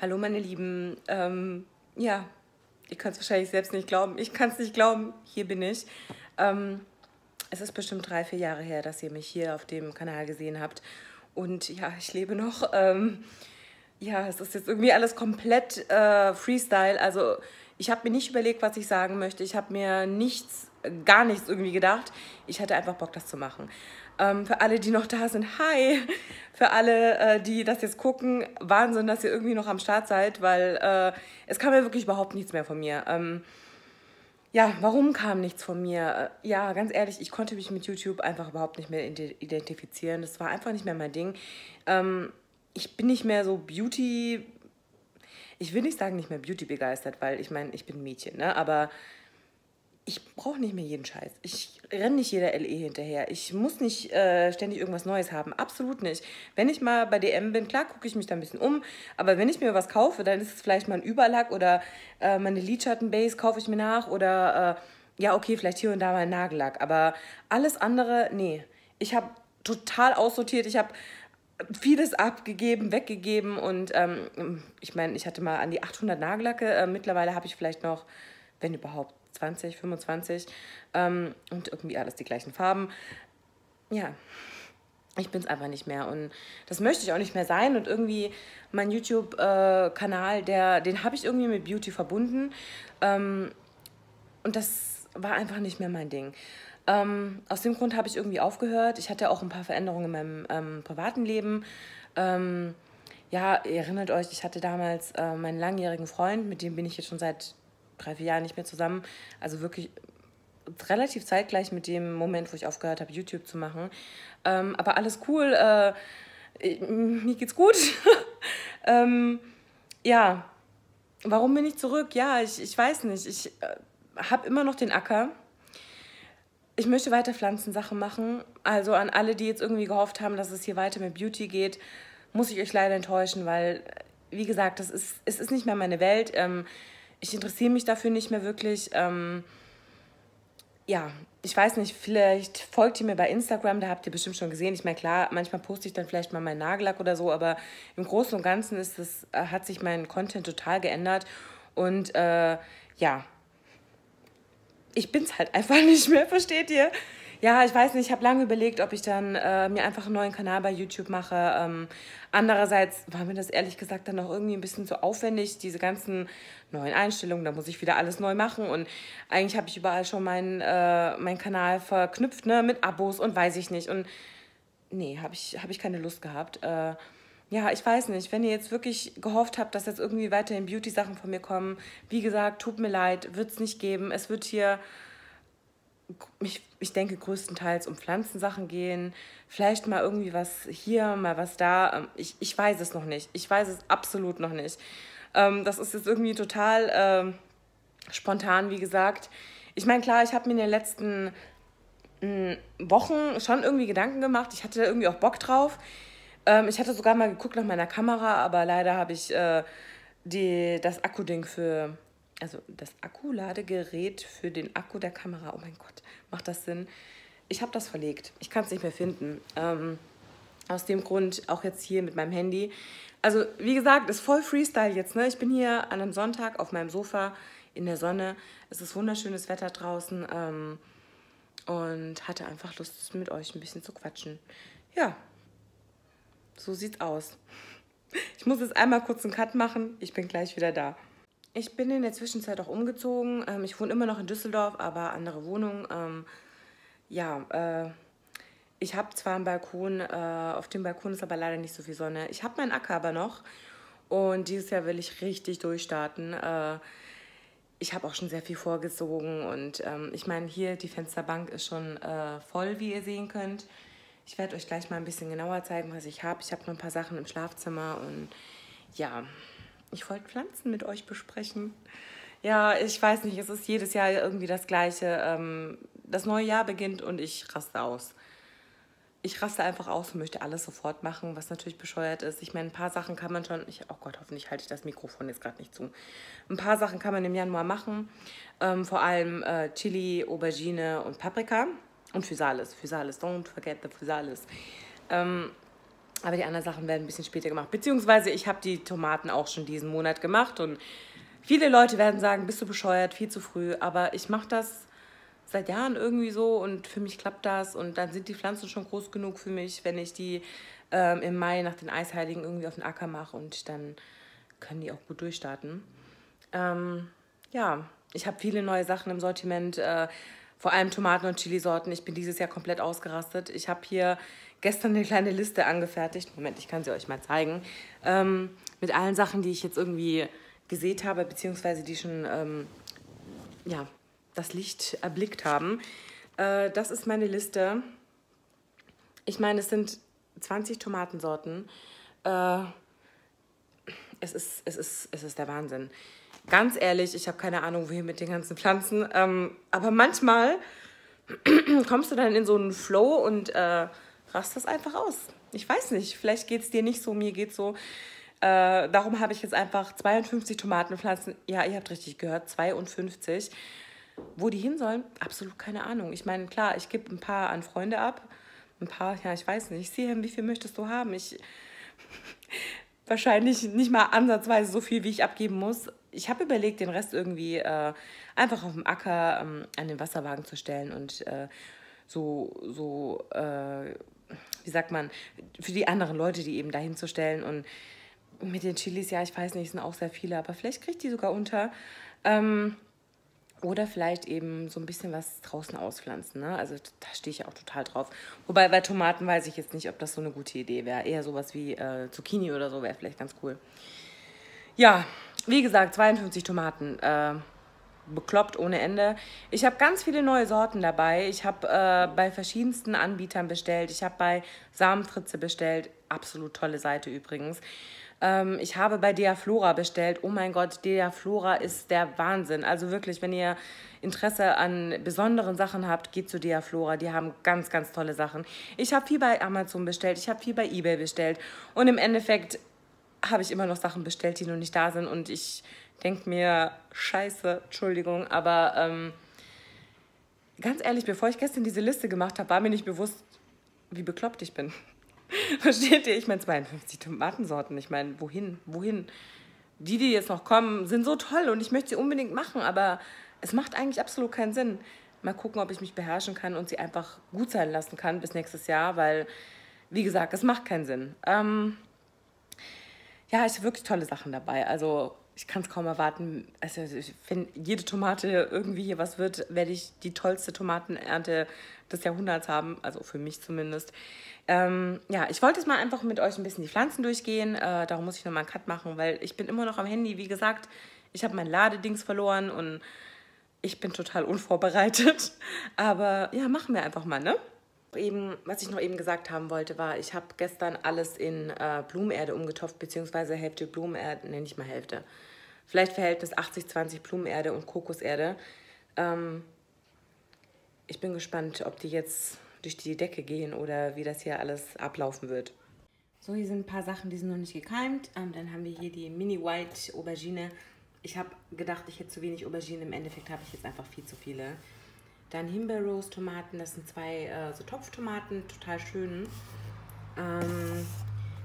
Hallo meine Lieben. Ähm, ja, ihr könnt es wahrscheinlich selbst nicht glauben. Ich kann es nicht glauben. Hier bin ich. Ähm, es ist bestimmt drei, vier Jahre her, dass ihr mich hier auf dem Kanal gesehen habt. Und ja, ich lebe noch. Ähm, ja, es ist jetzt irgendwie alles komplett äh, Freestyle. Also ich habe mir nicht überlegt, was ich sagen möchte. Ich habe mir nichts, gar nichts irgendwie gedacht. Ich hatte einfach Bock, das zu machen. Ähm, für alle, die noch da sind, hi. Für alle, äh, die das jetzt gucken, Wahnsinn, dass ihr irgendwie noch am Start seid, weil äh, es kam ja wirklich überhaupt nichts mehr von mir. Ähm, ja, warum kam nichts von mir? Äh, ja, ganz ehrlich, ich konnte mich mit YouTube einfach überhaupt nicht mehr identifizieren. Das war einfach nicht mehr mein Ding. Ähm, ich bin nicht mehr so Beauty, ich will nicht sagen, nicht mehr Beauty begeistert, weil ich meine, ich bin Mädchen, ne? aber ich brauche nicht mehr jeden Scheiß. Ich renne nicht jeder LE hinterher. Ich muss nicht äh, ständig irgendwas Neues haben. Absolut nicht. Wenn ich mal bei DM bin, klar gucke ich mich da ein bisschen um. Aber wenn ich mir was kaufe, dann ist es vielleicht mal ein Überlack oder äh, meine Lidschattenbase kaufe ich mir nach. Oder äh, ja, okay, vielleicht hier und da mal ein Nagellack. Aber alles andere, nee. Ich habe total aussortiert. Ich habe vieles abgegeben, weggegeben. Und ähm, ich meine, ich hatte mal an die 800 Nagellacke. Äh, mittlerweile habe ich vielleicht noch, wenn überhaupt, 20, 25 ähm, und irgendwie alles die gleichen Farben. Ja, ich bin es einfach nicht mehr und das möchte ich auch nicht mehr sein und irgendwie mein YouTube-Kanal, der, den habe ich irgendwie mit Beauty verbunden ähm, und das war einfach nicht mehr mein Ding. Ähm, aus dem Grund habe ich irgendwie aufgehört. Ich hatte auch ein paar Veränderungen in meinem ähm, privaten Leben. Ähm, ja, ihr erinnert euch, ich hatte damals äh, meinen langjährigen Freund, mit dem bin ich jetzt schon seit drei, vier Jahren nicht mehr zusammen. Also wirklich relativ zeitgleich mit dem Moment, wo ich aufgehört habe, YouTube zu machen. Ähm, aber alles cool. Äh, mir geht's gut. ähm, ja, warum bin ich zurück? Ja, ich, ich weiß nicht. Ich äh, habe immer noch den Acker. Ich möchte weiter Pflanzensachen machen. Also an alle, die jetzt irgendwie gehofft haben, dass es hier weiter mit Beauty geht, muss ich euch leider enttäuschen, weil, wie gesagt, das ist, es ist nicht mehr meine Welt. Ähm, ich interessiere mich dafür nicht mehr wirklich. Ähm, ja, ich weiß nicht, vielleicht folgt ihr mir bei Instagram, da habt ihr bestimmt schon gesehen. Ich meine, klar, manchmal poste ich dann vielleicht mal meinen Nagellack oder so, aber im Großen und Ganzen ist das, äh, hat sich mein Content total geändert. Und äh, ja, ich bin es halt einfach nicht mehr, versteht ihr? Ja, ich weiß nicht, ich habe lange überlegt, ob ich dann äh, mir einfach einen neuen Kanal bei YouTube mache. Ähm, andererseits war mir das ehrlich gesagt dann auch irgendwie ein bisschen zu aufwendig, diese ganzen neuen Einstellungen, da muss ich wieder alles neu machen und eigentlich habe ich überall schon meinen äh, mein Kanal verknüpft, ne, mit Abos und weiß ich nicht und nee, habe ich, hab ich keine Lust gehabt. Äh, ja, ich weiß nicht, wenn ihr jetzt wirklich gehofft habt, dass jetzt irgendwie weiterhin Beauty-Sachen von mir kommen, wie gesagt, tut mir leid, wird es nicht geben. Es wird hier ich, ich denke, größtenteils um Pflanzensachen gehen. Vielleicht mal irgendwie was hier, mal was da. Ähm, ich, ich weiß es noch nicht. Ich weiß es absolut noch nicht. Ähm, das ist jetzt irgendwie total ähm, spontan, wie gesagt. Ich meine, klar, ich habe mir in den letzten mh, hm, Wochen schon irgendwie Gedanken gemacht. Ich hatte da irgendwie auch Bock drauf. Ähm, ich hatte sogar mal geguckt nach meiner Kamera, aber leider habe ich äh, die, das Akkuding für also das Akkuladegerät für den Akku der Kamera. Oh mein Gott, macht das Sinn? Ich habe das verlegt. Ich kann es nicht mehr finden. Ähm, aus dem Grund auch jetzt hier mit meinem Handy. Also wie gesagt, ist voll Freestyle jetzt. Ne? Ich bin hier an einem Sonntag auf meinem Sofa in der Sonne. Es ist wunderschönes Wetter draußen ähm, und hatte einfach Lust, mit euch ein bisschen zu quatschen. Ja, so sieht's aus. Ich muss jetzt einmal kurz einen Cut machen. Ich bin gleich wieder da. Ich bin in der Zwischenzeit auch umgezogen. Ähm, ich wohne immer noch in Düsseldorf, aber andere Wohnung. Ähm, ja, äh, ich habe zwar einen Balkon, äh, auf dem Balkon ist aber leider nicht so viel Sonne. Ich habe meinen Acker aber noch und dieses Jahr will ich richtig durchstarten. Äh, ich habe auch schon sehr viel vorgezogen und ähm, ich meine, hier die Fensterbank ist schon äh, voll, wie ihr sehen könnt. Ich werde euch gleich mal ein bisschen genauer zeigen, was ich habe. Ich habe noch ein paar Sachen im Schlafzimmer und ja, ich wollte Pflanzen mit euch besprechen. Ja, ich weiß nicht, es ist jedes Jahr irgendwie das Gleiche. Ähm, das neue Jahr beginnt und ich raste aus. Ich raste einfach aus und möchte alles sofort machen, was natürlich bescheuert ist. Ich meine, ein paar Sachen kann man schon, ich, oh Gott, hoffentlich halte ich das Mikrofon jetzt gerade nicht zu. Ein paar Sachen kann man im Januar machen, ähm, vor allem äh, Chili, Aubergine und Paprika und Physalis. Physalis, don't forget the Physalis. Ähm, Aber die anderen Sachen werden ein bisschen später gemacht. Beziehungsweise ich habe die Tomaten auch schon diesen Monat gemacht. Und viele Leute werden sagen, bist du bescheuert, viel zu früh. Aber ich mache das seit Jahren irgendwie so und für mich klappt das. Und dann sind die Pflanzen schon groß genug für mich, wenn ich die ähm, im Mai nach den Eisheiligen irgendwie auf den Acker mache. Und dann können die auch gut durchstarten. Ähm, ja, ich habe viele neue Sachen im Sortiment. Äh, vor allem Tomaten- und Chilisorten. Ich bin dieses Jahr komplett ausgerastet. Ich habe hier gestern eine kleine Liste angefertigt. Moment, ich kann sie euch mal zeigen. Ähm, mit allen Sachen, die ich jetzt irgendwie gesät habe, beziehungsweise die schon ähm, ja, das Licht erblickt haben. Äh, das ist meine Liste. Ich meine, es sind 20 Tomatensorten. Äh, es, ist, es, ist, es ist der Wahnsinn. Ganz ehrlich, ich habe keine Ahnung, wohin mit den ganzen Pflanzen. Ähm, aber manchmal kommst du dann in so einen Flow und äh, rast das einfach aus. Ich weiß nicht, vielleicht geht es dir nicht so, mir geht so. Äh, darum habe ich jetzt einfach 52 Tomatenpflanzen. Ja, ihr habt richtig gehört, 52. Wo die hin sollen, absolut keine Ahnung. Ich meine, klar, ich gebe ein paar an Freunde ab. Ein paar, ja, ich weiß nicht. Ich sehe, wie viel möchtest du haben? Ich wahrscheinlich nicht mal ansatzweise so viel, wie ich abgeben muss. Ich habe überlegt, den Rest irgendwie äh, einfach auf dem Acker ähm, an den Wasserwagen zu stellen und äh, so, so äh, wie sagt man, für die anderen Leute, die eben dahin zu stellen. Und mit den Chilis, ja, ich weiß nicht, es sind auch sehr viele, aber vielleicht kriegt die sogar unter. Ähm, oder vielleicht eben so ein bisschen was draußen auspflanzen. Ne? Also da stehe ich auch total drauf. Wobei bei Tomaten weiß ich jetzt nicht, ob das so eine gute Idee wäre. Eher sowas wie äh, Zucchini oder so wäre vielleicht ganz cool. Ja, wie gesagt, 52 Tomaten. Äh, bekloppt ohne Ende. Ich habe ganz viele neue Sorten dabei. Ich habe äh, bei verschiedensten Anbietern bestellt. Ich habe bei Samenfritze bestellt. Absolut tolle Seite übrigens. Ähm, ich habe bei Deaflora bestellt. Oh mein Gott, Deaflora ist der Wahnsinn. Also wirklich, wenn ihr Interesse an besonderen Sachen habt, geht zu Deaflora. Die haben ganz, ganz tolle Sachen. Ich habe viel bei Amazon bestellt. Ich habe viel bei eBay bestellt. Und im Endeffekt habe ich immer noch Sachen bestellt, die noch nicht da sind. Und ich denke mir, scheiße, Entschuldigung, aber ähm, ganz ehrlich, bevor ich gestern diese Liste gemacht habe, war mir nicht bewusst, wie bekloppt ich bin. Versteht ihr? Ich meine, 52 Tomatensorten. Ich meine, wohin? Wohin? Die, die jetzt noch kommen, sind so toll und ich möchte sie unbedingt machen, aber es macht eigentlich absolut keinen Sinn. Mal gucken, ob ich mich beherrschen kann und sie einfach gut sein lassen kann bis nächstes Jahr, weil, wie gesagt, es macht keinen Sinn. Ähm, ja, ich habe wirklich tolle Sachen dabei. Also ich kann es kaum erwarten. Also wenn jede Tomate irgendwie hier was wird, werde ich die tollste Tomatenernte des Jahrhunderts haben. Also für mich zumindest. Ähm, ja, ich wollte jetzt mal einfach mit euch ein bisschen die Pflanzen durchgehen. Äh, darum muss ich nochmal einen Cut machen, weil ich bin immer noch am Handy. Wie gesagt, ich habe mein Ladedings verloren und ich bin total unvorbereitet. Aber ja, machen wir einfach mal, ne? Eben, was ich noch eben gesagt haben wollte, war, ich habe gestern alles in äh, Blumenerde umgetopft, beziehungsweise Hälfte Blumenerde, nenne ich mal Hälfte. Vielleicht Verhältnis 80-20 Blumenerde und Kokoserde. Ähm, ich bin gespannt, ob die jetzt durch die Decke gehen oder wie das hier alles ablaufen wird. So, hier sind ein paar Sachen, die sind noch nicht gekeimt. Ähm, dann haben wir hier die Mini White Aubergine. Ich habe gedacht, ich hätte zu wenig Aubergine. Im Endeffekt habe ich jetzt einfach viel zu viele. Dann Himbeer-Rose-Tomaten. Das sind zwei äh, so Topftomaten, total schön. Ähm,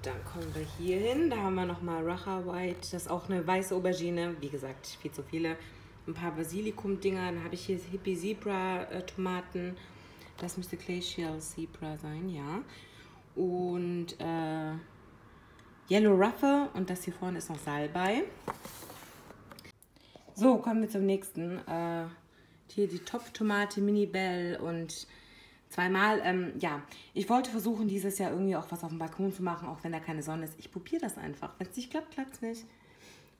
dann kommen wir hier hin. Da haben wir nochmal Racha White. Das ist auch eine weiße Aubergine. Wie gesagt, viel zu viele. Ein paar Basilikum-Dinger. Dann habe ich hier Hippie Zebra-Tomaten. Das müsste Glacial Zebra sein, ja. Und äh, Yellow Ruffle. Und das hier vorne ist noch Salbei. So, kommen wir zum nächsten. Äh, hier die Topftomate, Mini Bell und zweimal. Ähm, ja, ich wollte versuchen, dieses Jahr irgendwie auch was auf dem Balkon zu machen, auch wenn da keine Sonne ist. Ich probiere das einfach. Wenn es nicht klappt, klappt es nicht.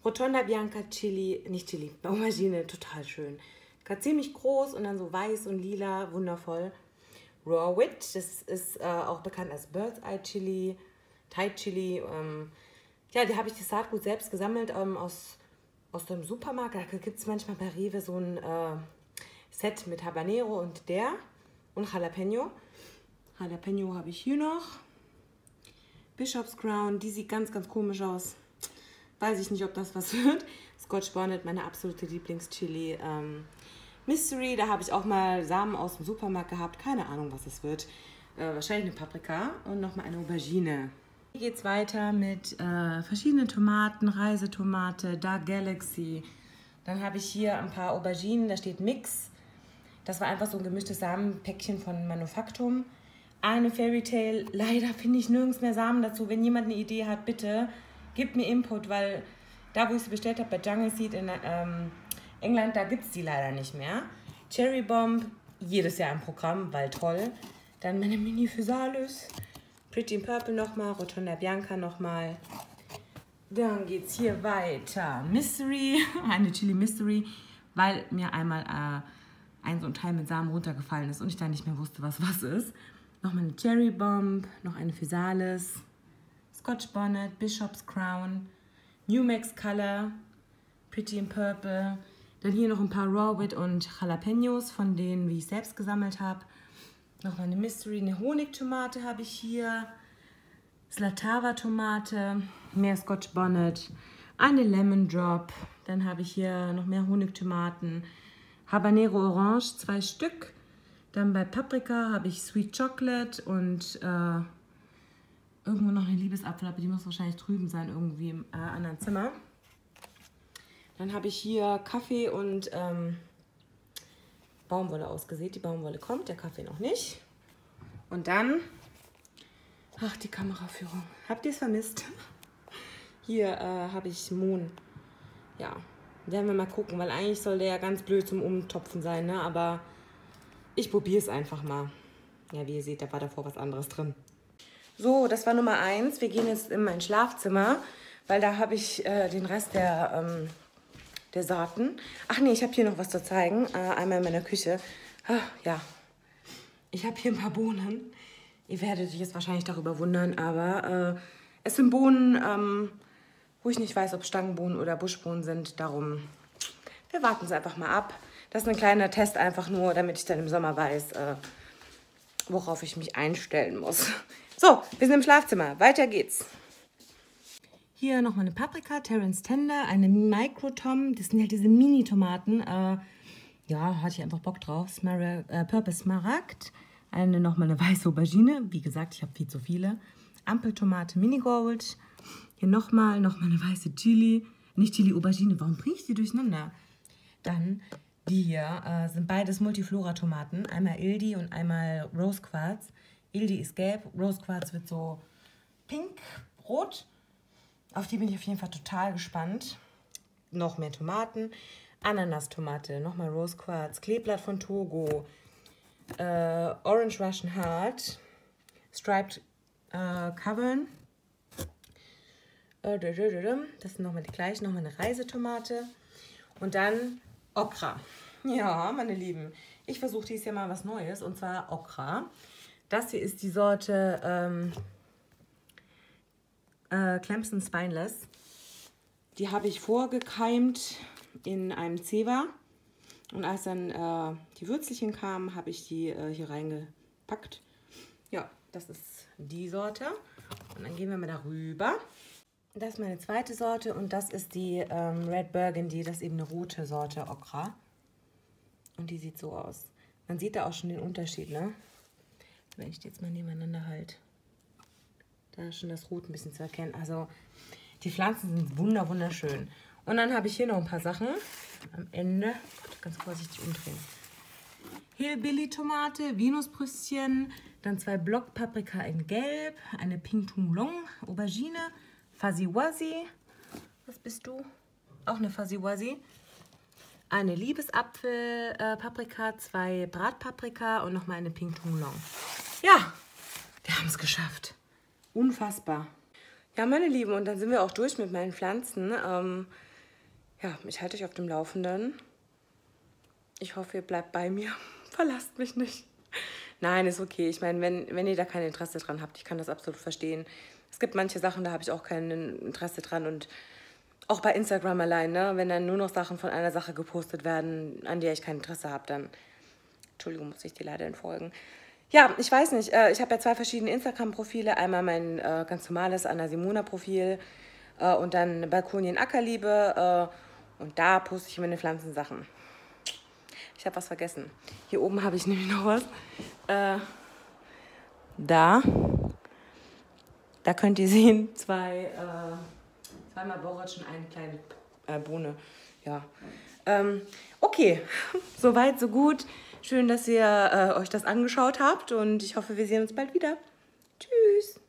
Rotonda Bianca Chili, nicht Chili, Aubergine, total schön. Gar ziemlich groß und dann so weiß und lila, wundervoll. Raw Wit, das ist äh, auch bekannt als Bird's Eye Chili, Thai Chili. Ähm, ja, da habe ich das Saatgut selbst gesammelt ähm, aus, aus dem Supermarkt. Da gibt es manchmal bei Rewe so ein äh, Set mit Habanero und der und Jalapeno. Jalapeno habe ich hier noch. Bishop's Crown, die sieht ganz, ganz komisch aus. Weiß ich nicht, ob das was wird. Scotch Bonnet, meine absolute Lieblingschili. Ähm, Mystery, da habe ich auch mal Samen aus dem Supermarkt gehabt. Keine Ahnung, was es wird. Äh, wahrscheinlich eine Paprika und nochmal eine Aubergine. Hier geht es weiter mit äh, verschiedenen Tomaten, Reisetomate, Dark Galaxy. Dann habe ich hier ein paar Auberginen, da steht Mix. Das war einfach so ein gemischtes Samenpäckchen von Manufaktum. Eine Fairy Tale, leider finde ich nirgends mehr Samen dazu. Wenn jemand eine Idee hat, bitte gebt mir Input, weil da, wo ich sie bestellt habe, bei Jungle Seed in ähm, England, da gibt es die leider nicht mehr. Cherry Bomb, jedes Jahr im Programm, weil toll. Dann meine Mini Physalis. Pretty in Purple nochmal, Rotonda Bianca nochmal. Dann geht es hier weiter. Mystery, eine Chili Mystery, weil mir einmal äh, ein so ein Teil mit Samen runtergefallen ist und ich dann nicht mehr wusste, was was ist. Nochmal eine Cherry Bomb, noch eine Physalis, Scotch Bonnet, Bishop's Crown, New Max Color, Pretty in Purple. Dann hier noch ein paar Rawbit und Jalapenos von denen, wie ich selbst gesammelt habe. Nochmal eine Mystery, eine Honigtomate habe ich hier. Slatava-Tomate, mehr Scotch Bonnet, eine Lemon Drop. Dann habe ich hier noch mehr Honigtomaten. Habanero Orange, zwei Stück. Dann bei Paprika habe ich Sweet Chocolate und äh, irgendwo noch eine Liebesapfel, aber die muss wahrscheinlich drüben sein, irgendwie im äh, anderen Zimmer. Dann habe ich hier Kaffee und ähm, Baumwolle ausgesät. Die Baumwolle kommt, der Kaffee noch nicht. Und dann, ach, die Kameraführung. Habt ihr es vermisst? Hier äh, habe ich Mohn. Ja, werden wir mal gucken, weil eigentlich soll der ja ganz blöd zum Umtopfen sein, ne? aber ich probiere es einfach mal. Ja, wie ihr seht, da war davor was anderes drin. So, das war Nummer eins. Wir gehen jetzt in mein Schlafzimmer, weil da habe ich äh, den Rest der, ähm, der Sorten. Ach nee, ich habe hier noch was zu zeigen. Äh, einmal in meiner Küche. Ah, ja, ich habe hier ein paar Bohnen. Ihr werdet euch jetzt wahrscheinlich darüber wundern, aber äh, es sind Bohnen, ähm, wo ich nicht weiß, ob Stangenbohnen oder Buschbohnen sind. Darum, wir warten es einfach mal ab. Das ist ein kleiner Test einfach nur, damit ich dann im Sommer weiß, äh, worauf ich mich einstellen muss. So, wir sind im Schlafzimmer. Weiter geht's. Hier nochmal eine Paprika, Terence Tender, eine Micro-Tom. Das sind halt diese Mini-Tomaten. Äh, ja, hatte ich einfach Bock drauf. Smara äh, Purple Smaragd. Eine nochmal eine weiße Aubergine. Wie gesagt, ich habe viel zu viele. Ampeltomate Mini Gold. Hier nochmal, nochmal eine weiße Chili. Nicht Chili, Aubergine. Warum bringe ich die durcheinander? Dann die hier äh, sind beides Multiflora-Tomaten. Einmal Ildi und einmal Rose Quartz. Ildi ist gelb, Rose Quartz wird so pink, rot. Auf die bin ich auf jeden Fall total gespannt. Noch mehr Tomaten. Ananas-Tomate, nochmal Rose Quartz, Kleeblatt von Togo, äh, Orange Russian Heart, Striped äh, Cavern. Das sind nochmal die gleichen, nochmal eine Reisetomate. Und dann Okra. Ja, meine Lieben, ich versuche dieses Jahr mal was Neues und zwar Okra. Das hier ist die Sorte ähm, äh, Clemson Spineless. Die habe ich vorgekeimt in einem Zewa. Und als dann äh, die Würzelchen kamen, habe ich die äh, hier reingepackt. Ja, das ist die Sorte. Und dann gehen wir mal darüber. Das ist meine zweite Sorte und das ist die ähm, Red Burgundy. Das ist eben eine rote Sorte Okra. Und die sieht so aus. Man sieht da auch schon den Unterschied, ne? Wenn ich die jetzt mal nebeneinander halt. Da ist schon das Rot ein bisschen zu erkennen. Also die Pflanzen sind wunder wunderschön. Und dann habe ich hier noch ein paar Sachen. Am Ende, Gott, ganz vorsichtig umdrehen. Hillbilly-Tomate, Venusbrüstchen, dann zwei Blockpaprika in Gelb, eine Pink Toulon, Aubergine, Fuzzy Wuzzy. Was bist du? Auch eine Fuzzy Wuzzy. Eine Liebesapfel, äh, Paprika, zwei Bratpaprika und nochmal eine Pink Toulon. Ja, wir haben es geschafft. Unfassbar. Ja, meine Lieben, und dann sind wir auch durch mit meinen Pflanzen. Ähm, ja, ich halte euch auf dem Laufenden. Ich hoffe, ihr bleibt bei mir. Verlasst mich nicht. Nein, ist okay. Ich meine, wenn, wenn ihr da kein Interesse dran habt, ich kann das absolut verstehen. Es gibt manche Sachen, da habe ich auch kein Interesse dran. Und auch bei Instagram allein, ne? wenn dann nur noch Sachen von einer Sache gepostet werden, an der ich kein Interesse habe, dann, Entschuldigung, muss ich dir leider entfolgen. Ja, ich weiß nicht. Äh, ich habe ja zwei verschiedene Instagram-Profile. Einmal mein äh, ganz normales Anna Simona-Profil äh, und dann Balkonien Ackerliebe. Äh, und da poste ich meine Pflanzensachen. Ich habe was vergessen. Hier oben habe ich nämlich noch was. Äh, da. Da könnt ihr sehen, zwei, äh, zweimal Borratsch und eine kleine äh, Bohne. Ja. Ähm, okay, soweit, so gut. Schön, dass ihr äh, euch das angeschaut habt und ich hoffe, wir sehen uns bald wieder. Tschüss.